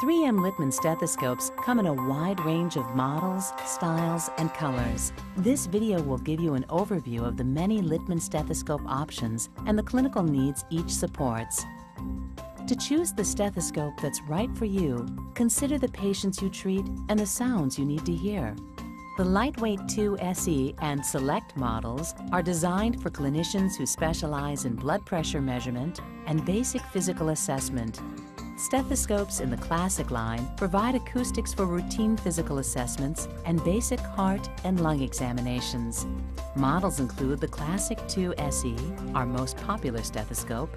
3M Littmann stethoscopes come in a wide range of models, styles, and colors. This video will give you an overview of the many Littmann stethoscope options and the clinical needs each supports. To choose the stethoscope that's right for you, consider the patients you treat and the sounds you need to hear. The Lightweight 2 SE and Select models are designed for clinicians who specialize in blood pressure measurement and basic physical assessment Stethoscopes in the Classic line provide acoustics for routine physical assessments and basic heart and lung examinations. Models include the Classic 2 SE, our most popular stethoscope,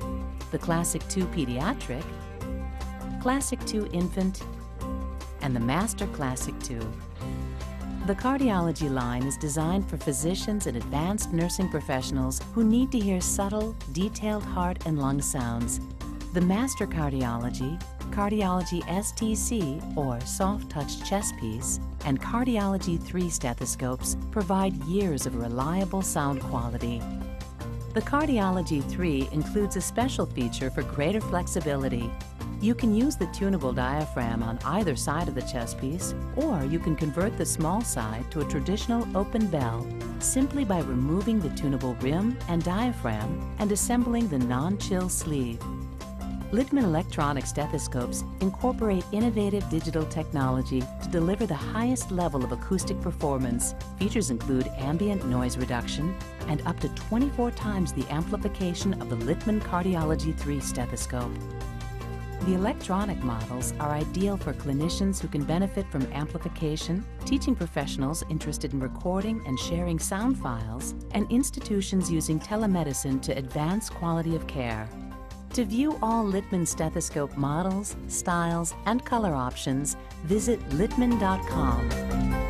the Classic 2 Pediatric, Classic 2 Infant, and the Master Classic 2. The cardiology line is designed for physicians and advanced nursing professionals who need to hear subtle, detailed heart and lung sounds the Master Cardiology, Cardiology STC or soft touch chest piece, and Cardiology 3 stethoscopes provide years of reliable sound quality. The Cardiology 3 includes a special feature for greater flexibility. You can use the tunable diaphragm on either side of the chest piece, or you can convert the small side to a traditional open bell simply by removing the tunable rim and diaphragm and assembling the non-chill sleeve. Littmann electronic stethoscopes incorporate innovative digital technology to deliver the highest level of acoustic performance. Features include ambient noise reduction and up to 24 times the amplification of the Littmann Cardiology 3 stethoscope. The electronic models are ideal for clinicians who can benefit from amplification, teaching professionals interested in recording and sharing sound files, and institutions using telemedicine to advance quality of care. To view all Littmann stethoscope models, styles, and color options, visit littmann.com.